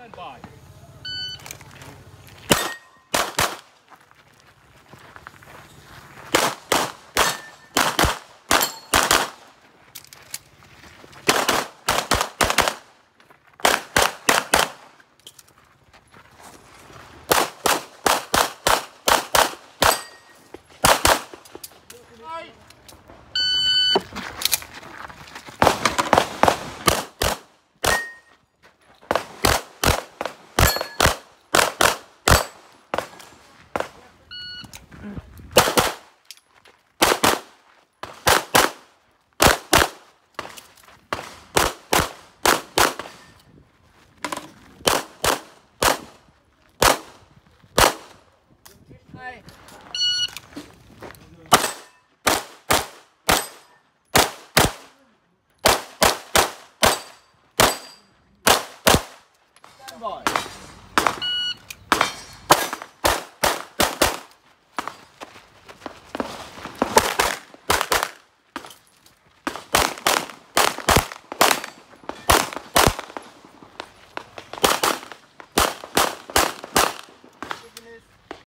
Stand by. Stand by.